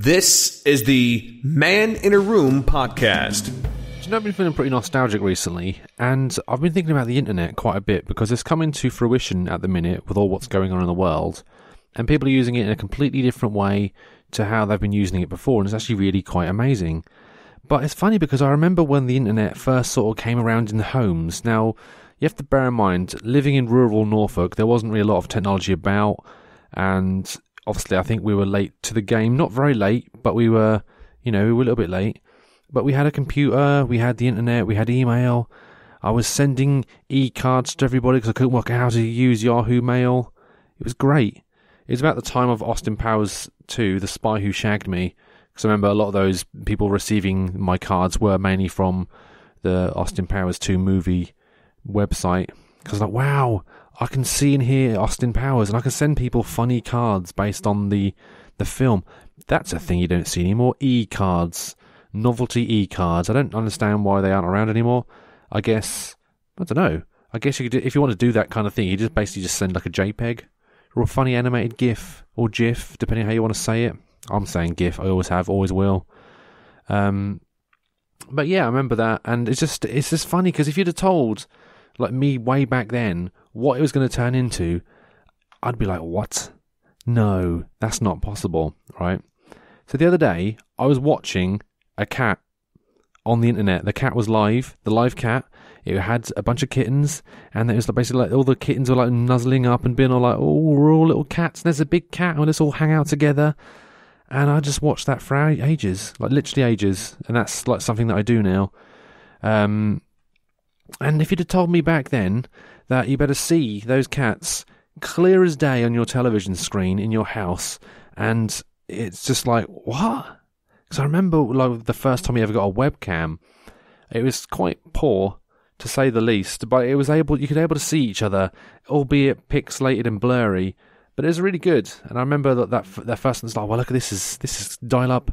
This is the Man in a Room podcast. You know, I've been feeling pretty nostalgic recently, and I've been thinking about the internet quite a bit because it's coming to fruition at the minute with all what's going on in the world, and people are using it in a completely different way to how they've been using it before, and it's actually really quite amazing. But it's funny because I remember when the internet first sort of came around in the homes. Now, you have to bear in mind, living in rural Norfolk, there wasn't really a lot of technology about, and obviously I think we were late to the game. Not very late, but we were, you know, we were a little bit late. But we had a computer, we had the internet, we had email. I was sending e cards to everybody because I couldn't work out how to use Yahoo Mail. It was great. It was about the time of Austin Powers 2, The Spy Who Shagged Me. Because I remember a lot of those people receiving my cards were mainly from the Austin Powers 2 movie website. Because like, wow, I can see and hear Austin Powers, and I can send people funny cards based on the the film. That's a thing you don't see anymore. E cards, novelty e cards. I don't understand why they aren't around anymore. I guess I don't know. I guess you could, if you want to do that kind of thing, you just basically just send like a JPEG or a funny animated GIF or GIF, depending how you want to say it. I'm saying GIF. I always have, always will. Um, but yeah, I remember that, and it's just it's just funny because if you'd have told like me way back then what it was going to turn into, I'd be like, what? No, that's not possible, right? So the other day, I was watching a cat on the internet. The cat was live, the live cat. It had a bunch of kittens, and it was basically like all the kittens were like nuzzling up and being all like, "Oh, we're all little cats." There's a big cat, and let's all hang out together. And I just watched that for ages, like literally ages, and that's like something that I do now. Um, and if you'd have told me back then that you better see those cats clear as day on your television screen in your house, and it's just like, what? Because I remember like the first time you ever got a webcam, it was quite poor to say the least, but it was able you could able to see each other, albeit pixelated and blurry. But it was really good, and I remember that that, that first one's like, well, look at this is this is dial up.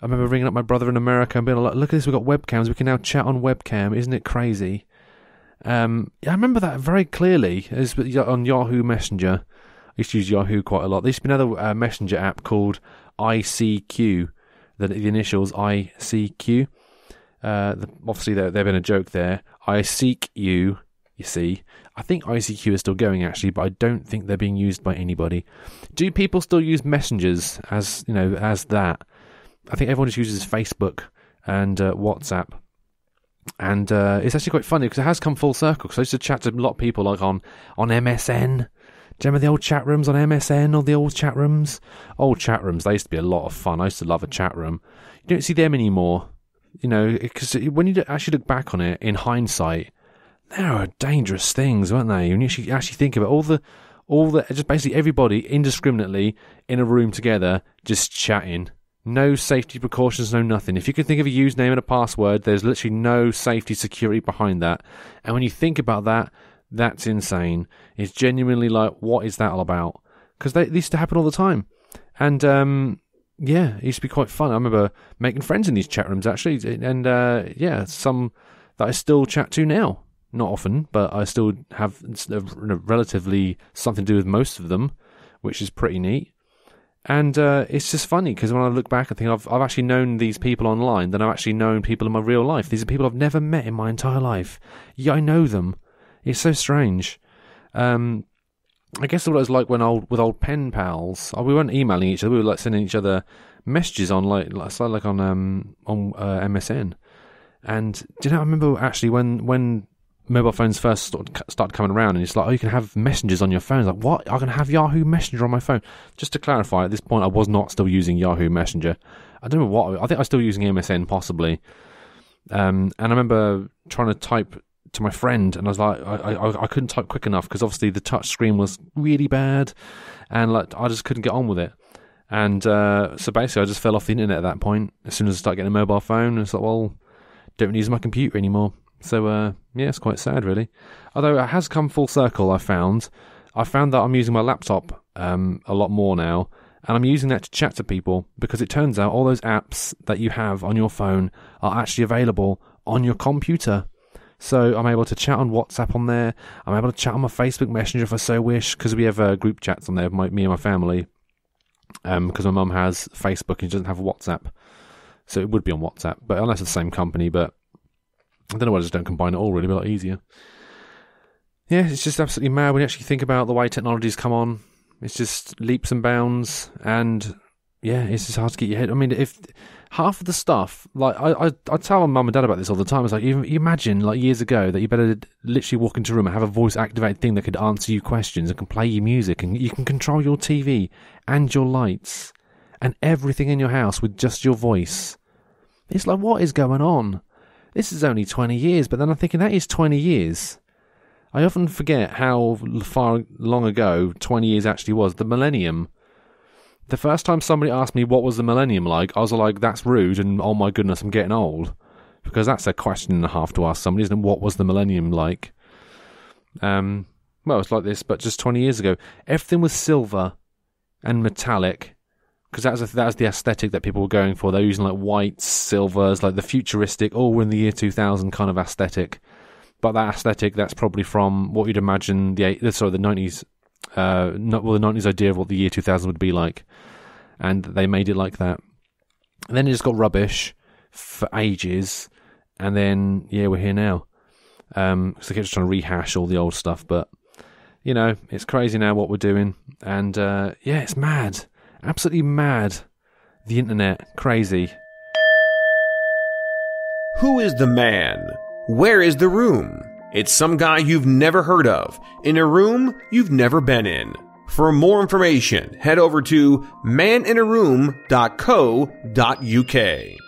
I remember ringing up my brother in America and being like, look at this, we've got webcams, we can now chat on webcam, isn't it crazy? Um, I remember that very clearly. As on Yahoo Messenger, I used to use Yahoo quite a lot. There used to be another uh, messenger app called ICQ. The, the initials ICQ. Uh, the, obviously, there there been a joke there. I seek you. You see, I think ICQ is still going actually, but I don't think they're being used by anybody. Do people still use messengers as you know as that? I think everyone just uses Facebook and uh, WhatsApp and uh, it's actually quite funny because it has come full circle. Because I used to chat to a lot of people like on on MSN. Do you remember the old chat rooms on MSN or the old chat rooms? Old chat rooms, they used to be a lot of fun. I used to love a chat room. You don't see them anymore, you know, because when you actually look back on it in hindsight, they are dangerous things, weren't they? When you actually, actually think it, all the, all the, just basically everybody indiscriminately in a room together, just chatting no safety precautions, no nothing. If you can think of a username and a password, there's literally no safety security behind that. And when you think about that, that's insane. It's genuinely like, what is that all about? Because they, used to happen all the time. And um, yeah, it used to be quite fun. I remember making friends in these chat rooms actually, and uh, yeah, some that I still chat to now. Not often, but I still have relatively something to do with most of them, which is pretty neat. And uh, it's just funny because when I look back, I think I've I've actually known these people online than I've actually known people in my real life. These are people I've never met in my entire life. Yeah, I know them. It's so strange. Um, I guess what it was like when old with old pen pals. Oh, we weren't emailing each other. We were like sending each other messages on like like, like on um on uh, MSN. And do you know? I remember actually when when mobile phones first started coming around, and it's like, oh, you can have messengers on your phone. It's like, what? I can have Yahoo Messenger on my phone. Just to clarify, at this point, I was not still using Yahoo Messenger. I don't know what. I think I was still using MSN, possibly. Um, and I remember trying to type to my friend, and I was like, I, I, I couldn't type quick enough because obviously the touch screen was really bad, and like I just couldn't get on with it. And uh, so basically, I just fell off the internet at that point. As soon as I started getting a mobile phone, it's like, well, don't use my computer anymore. So uh, yeah, it's quite sad, really. Although it has come full circle, I found. I found that I'm using my laptop um, a lot more now, and I'm using that to chat to people because it turns out all those apps that you have on your phone are actually available on your computer. So I'm able to chat on WhatsApp on there. I'm able to chat on my Facebook Messenger if I so wish, because we have uh, group chats on there, my, me and my family. because my mum has Facebook and she doesn't have WhatsApp, so it would be on WhatsApp. But unless it's the same company, but I don't know why I just don't combine it all. Really, a lot easier. Yeah, it's just absolutely mad when you actually think about the way technology's come on. It's just leaps and bounds, and yeah, it's just hard to get your head. I mean, if half of the stuff, like I, I, I tell my mum and dad about this all the time. It's like you, you imagine, like years ago, that you better literally walk into a room and have a voice activated thing that could answer you questions and can play you music, and you can control your TV and your lights and everything in your house with just your voice. It's like, what is going on? This is only 20 years, but then I'm thinking that is 20 years. I often forget how far long ago 20 years actually was. The millennium. The first time somebody asked me what was the millennium like, I was like, that's rude and oh my goodness, I'm getting old. Because that's a question and a half to ask somebody, isn't it? What was the millennium like? Um, well, it's like this, but just 20 years ago. Everything was silver and metallic because that's was, a, that was the aesthetic that people were going for. They're using like whites, silvers, like the futuristic, oh, we're in the year 2000 kind of aesthetic but that aesthetic that's probably from what you'd imagine the sorry the nineties, uh, not well the nineties idea of what the year two thousand would be like, and they made it like that. And then it just got rubbish for ages, and then yeah, we're here now. Um, so they kept just trying to rehash all the old stuff, but you know it's crazy now what we're doing, and uh, yeah, it's mad, absolutely mad. The internet, crazy. Who is the man? Where is the room? It's some guy you've never heard of, in a room you've never been in. For more information, head over to maninaroom.co.uk.